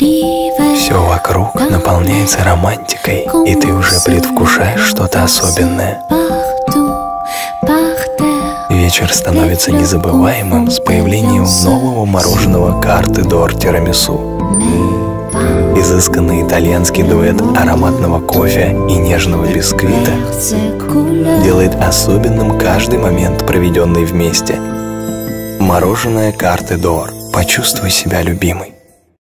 Все вокруг наполняется романтикой, и ты уже предвкушаешь что-то особенное. Вечер становится незабываемым с появлением нового мороженого карты Дор Тирамису. Изысканный итальянский дуэт ароматного кофе и нежного бисквита делает особенным каждый момент, проведенный вместе. Мороженое карты Дор. Почувствуй себя любимой.